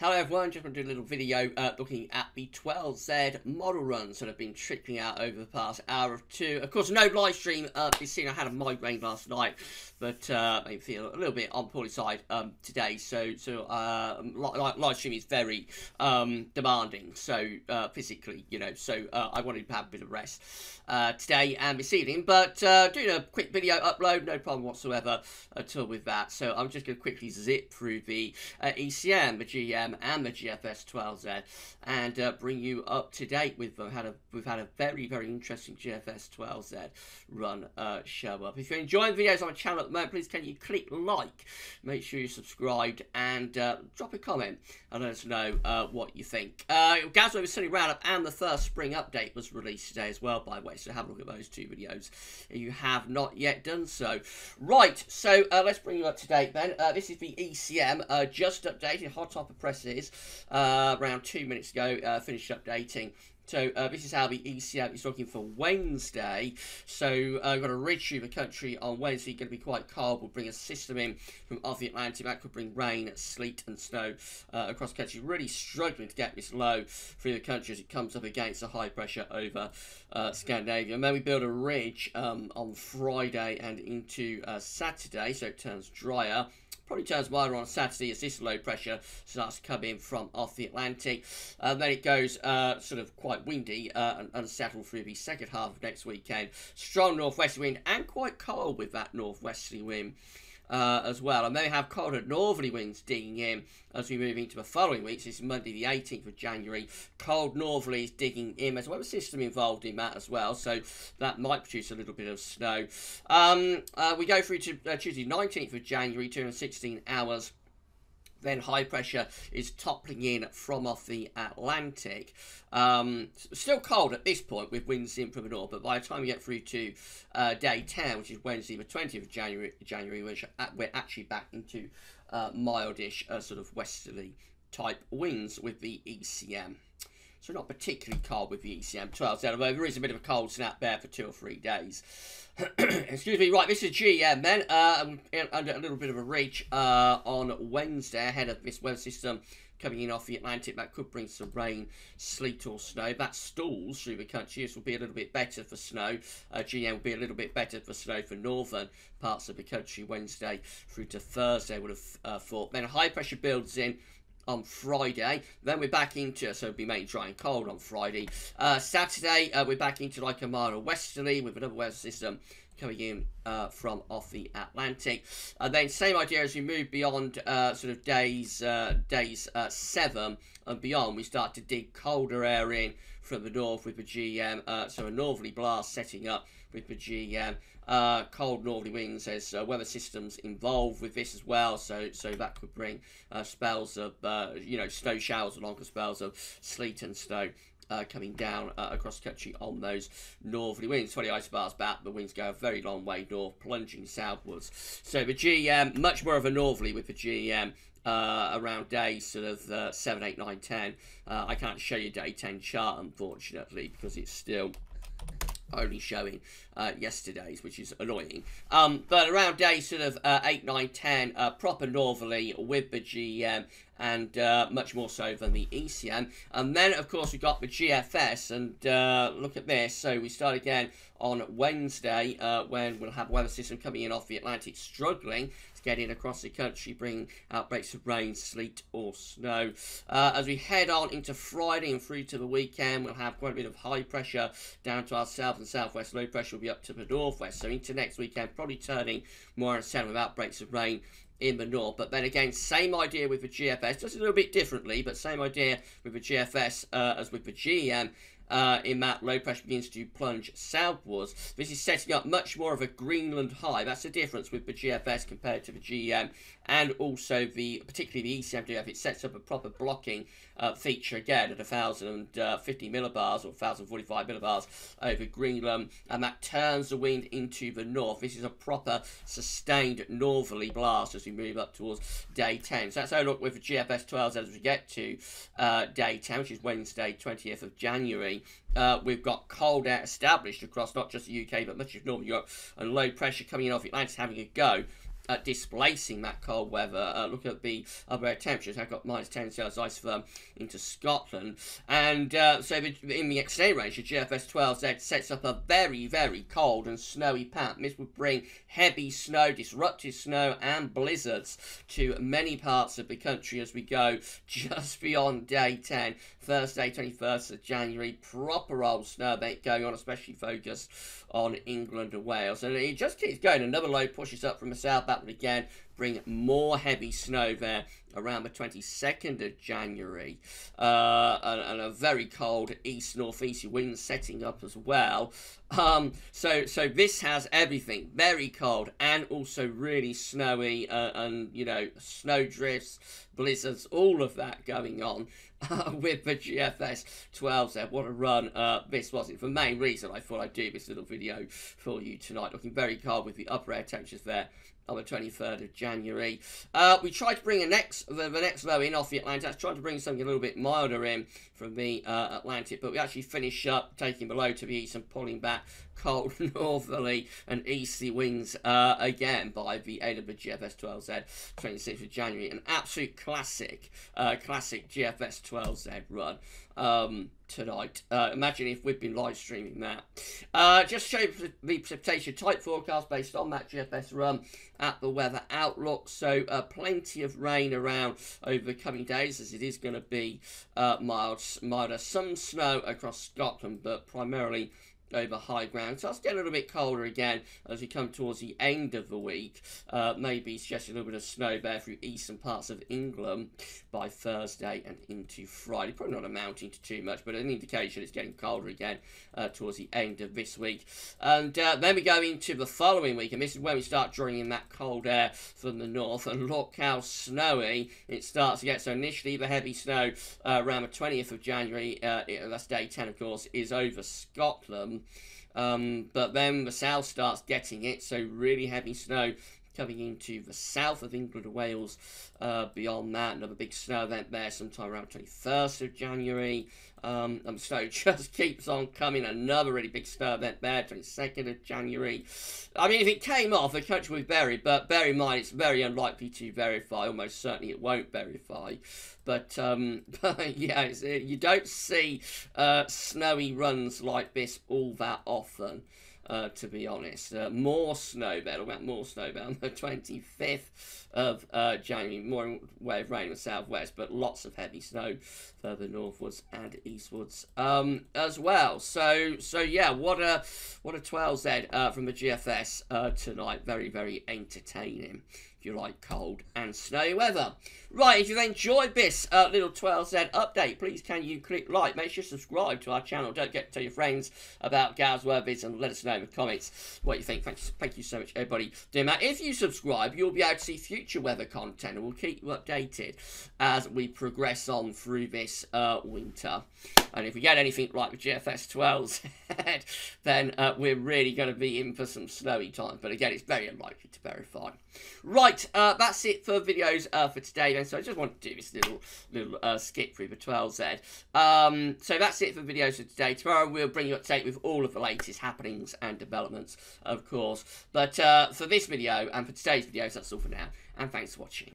Hello everyone, just want to do a little video uh, looking at the 12Z model runs that have been trickling out over the past hour or two. Of course, no live stream uh, this seen. I had a migraine last night, but uh, I feel a little bit on poorly side um, today. So, so uh, live stream is very um, demanding, so uh, physically, you know. So uh, I wanted to have a bit of rest uh, today and this evening, but uh, doing a quick video upload, no problem whatsoever at all with that. So I'm just going to quickly zip through the ECM, the GEM and the GFS 12Z and uh, bring you up to date with them. Had a, we've had a very, very interesting GFS 12Z run uh, show up. If you're enjoying videos on my channel at the moment, please can you click like, make sure you're subscribed and uh, drop a comment and let us know uh, what you think. Uh, was Sunny Roundup and the first spring update was released today as well, by the way, so have a look at those two videos if you have not yet done so. Right, so uh, let's bring you up to date then. Uh, this is the ECM, uh, just updated, hot off the presses, uh, around two minutes ago, uh, finished updating so uh, this is how the ECM is looking for Wednesday. So uh, got a ridge through the country on Wednesday, going to be quite cold. We'll bring a system in from off the Atlantic. That could bring rain, sleet and snow uh, across the country. Really struggling to get this low through the country as it comes up against the high pressure over uh, Scandinavia. And then we build a ridge um, on Friday and into uh, Saturday, so it turns drier. Probably turns wider on Saturday as this low pressure starts in from off the Atlantic. Uh, then it goes uh, sort of quite windy uh, and unsettled through the second half of next weekend. Strong northwesterly wind and quite cold with that northwesterly wind uh, as well. And then we have colder northerly winds digging in as we move into the following weeks. This is Monday the 18th of January. Cold northerlies digging in. There's a weather system involved in that as well, so that might produce a little bit of snow. Um, uh, we go through to uh, Tuesday 19th of January, 216 hours then high pressure is toppling in from off the Atlantic. Um, still cold at this point with winds in from the north, but by the time we get through to uh, day 10, which is Wednesday the 20th of January, January we're actually back into uh, mildish uh, sort of westerly type winds with the ECM. So not particularly cold with the ECM 12, although there is a bit of a cold snap there for two or three days. Excuse me. Right, this is GEM then. Uh, under a little bit of a reach uh, on Wednesday ahead of this weather system coming in off the Atlantic. That could bring some rain, sleet or snow. That stalls through the country. This will be a little bit better for snow. Uh, GEM will be a little bit better for snow for northern parts of the country Wednesday through to Thursday, would have uh, thought. Then high pressure builds in on Friday. Then we're back into, so it'll be mainly dry and cold on Friday. Uh, Saturday, uh, we're back into like a mild westerly with another weather system coming in uh, from off the Atlantic. And then same idea as we move beyond uh, sort of days uh, days uh, seven and beyond, we start to dig colder air in from the north with the GEM. Uh, so a northerly blast setting up with the GEM. Uh, cold northerly winds. There's weather systems involved with this as well, so so that could bring spells of you know snow showers with spells of sleet and snow uh, coming down uh, across the country on those northerly winds. 20 isobars back, the winds go a very long way north, plunging southwards. So the GEM, much more of a northerly with the GEM. Uh, around day sort of uh, 7, 8, 9, 10. Uh, I can't show you day 10 chart, unfortunately, because it's still only showing uh, yesterday's, which is annoying. Um, but around day sort of uh, 8, 9, 10, uh, proper northerly with the GEM and uh, much more so than the ECM. And then, of course, we got the GFS, and uh, look at this. So we start again on Wednesday uh, when we'll have weather system coming in off the Atlantic struggling to get in across the country, bringing outbreaks of rain, sleet or snow. Uh, as we head on into Friday and through to the weekend, we'll have quite a bit of high pressure down to our south and southwest. Low pressure will be up to the northwest. So into next weekend, probably turning more and with outbreaks of rain in the north. But then again, same idea with the GFS, just a little bit differently, but same idea with the GFS uh, as with the GEM uh, in that low pressure begins to plunge southwards. This is setting up much more of a Greenland high. That's the difference with the GFS compared to the GEM and also the particularly the ECMWF. It sets up a proper blocking uh, feature again at 1050 uh, millibars or 1045 millibars over Greenland and that turns the wind into the north. This is a proper sustained northerly blast as we move up towards day 10. So that's how look with the GFS 12 as we get to uh, day 10 which is Wednesday 20th of January uh, we've got cold air established across not just the UK but much of Northern Europe and low pressure coming in off Atlantis having a go uh, displacing that cold weather. Uh, look at the upper temperatures. I've got minus 10 Celsius ice into Scotland. And uh, so in the extended range, the GFS 12Z sets up a very, very cold and snowy pattern. This would bring heavy snow, disruptive snow, and blizzards to many parts of the country as we go just beyond day 10. Thursday, 21st of January, proper old snow event going on, especially focused on England and Wales. And it just keeps going. Another low pushes up from the south backward again, bring more heavy snow there around the 22nd of January. Uh, and, and, a very cold east northeast wind setting up as well. Um, so, so this has everything very cold and also really snowy uh, and, you know, snow drifts, blizzards, all of that going on. Uh, with the GFS 12 there. What a run uh, this was. It's the main reason I thought I'd do this little video for you tonight. Looking very cold with the upper air temperatures there on the 23rd of January. Uh, we tried to bring a next the, the, next low in off the Atlantic. Tried to bring something a little bit milder in from the uh, Atlantic, but we actually finished up taking below to the east and pulling back cold northerly and easterly winds uh, again by the GFS 12Z 26th of January. An absolute classic, uh, classic GFS 12Z run um, tonight. Uh, imagine if we'd been live streaming that. Uh, just show the precipitation type forecast based on that GFS run at the weather outlook. So uh, plenty of rain around over the coming days as it is going to be uh, mild, milder. Some snow across Scotland, but primarily over high ground. So it's getting a little bit colder again as we come towards the end of the week. Uh, maybe suggesting a little bit of snow there through eastern parts of England by Thursday and into Friday. Probably not amounting to too much, but an indication it's getting colder again uh, towards the end of this week. And uh, then we go into the following week, and this is when we start drawing in that cold air from the north. And look how snowy it starts to get. So initially, the heavy snow uh, around the 20th of January, uh, that's day 10, of course, is over Scotland. Um, but then the south starts getting it, so really heavy snow coming into the south of England and Wales. Uh, beyond that, another big snow event there sometime around 21st of January. Um, and snow just keeps on coming. Another really big snow event there, 22nd of January. I mean, if it came off, the country would buried, but bear in mind it's very unlikely to verify. Almost certainly it won't verify. But, um, but yeah, you don't see uh, snowy runs like this all that often uh, to be honest. Uh, more snow battle, about more snow battle on the 25th of uh, January, more way of rain in the southwest, but lots of heavy snow further northwards and eastwards um, as well. So, so yeah, what a what a 12Z uh, from the GFS uh, tonight. Very, very entertaining if you like cold and snowy weather. Right, if you've enjoyed this uh, little 12Z update, please can you click like, make sure you subscribe to our channel. Don't get to tell your friends about GavsWeatherVids and let us know in the comments what you think. Thank you, thank you so much, everybody doing that. If you subscribe, you'll be able to see future weather content and we'll keep you updated as we progress on through this uh, winter. And if we get anything like the GFS 12s, then uh, we're really going to be in for some snowy times. But again, it's very unlikely to verify. Right, uh, that's it for videos uh, for today. Then, so I just want to do this little little uh, skip through the 12Z. Um, so that's it for videos for today. Tomorrow we'll bring you up to date with all of the latest happenings and developments, of course. But uh, for this video and for today's videos, that's all for now. And thanks for watching.